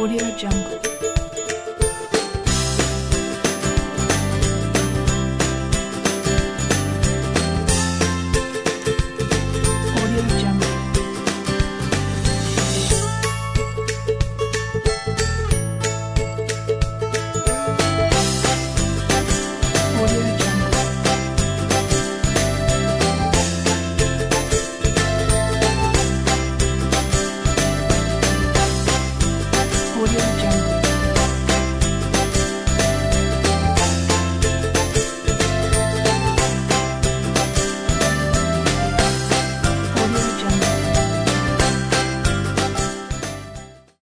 Audio Jungle.